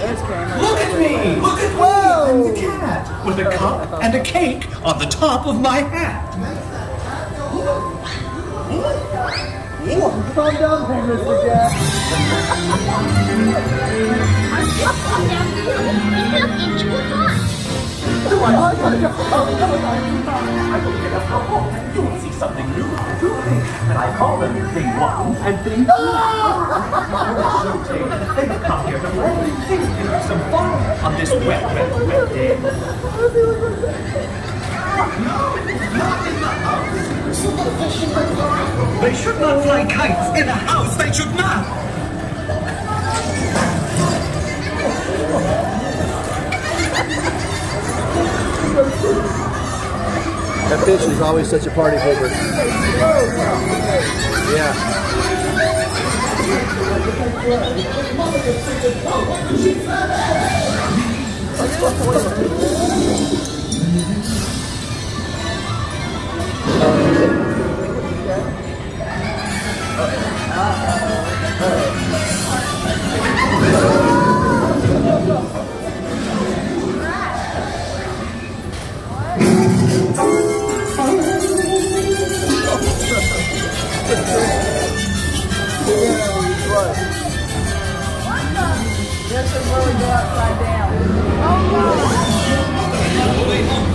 Look at me! Look at Whoa. me! I'm the cat! With a cup and a cake on the top of my hat! Calm down there, Mr. Cat. Something new, two things, and I call them thing one and thing two. so take, they have come here to play. Some fun on this wet, wet, wet day. No, not in the house. They should not fly kites in a house. They should not. That fish is always such a party pooper. Yeah.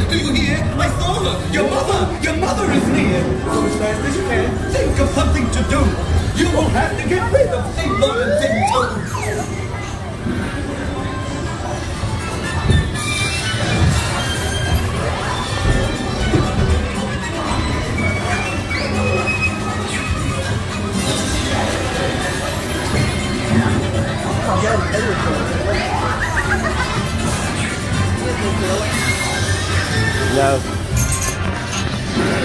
Do you hear? I saw her. Your mother. Your mother is near. Go as fast as you can. Think of something to do. You will have to get rid of Thing One and Thing No.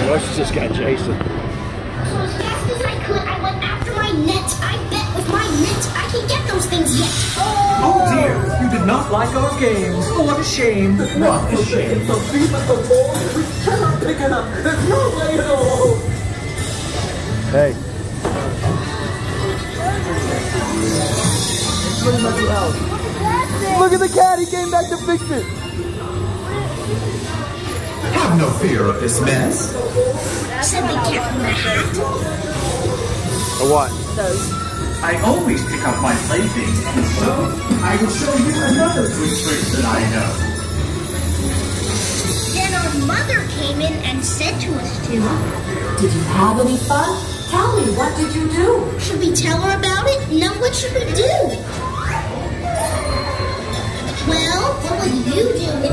What's this guy, Jason? So as fast as I could, I went after my net. I bet with my net I can get those things yet. Oh dear, you did not like our games. Oh, what a shame. What a shame. The thief at the ball. We cannot pick it up. There's no way at all. Hey. Look at the cat. He came back to fix it. Have no fear of this mess. Said the cat in the hat. Or what? I always pick up my playthings, and so I will show you another good trick that I know. Then our mother came in and said to us to. Did you have any fun? Tell me, what did you do? Should we tell her about it? No, what should we do? You do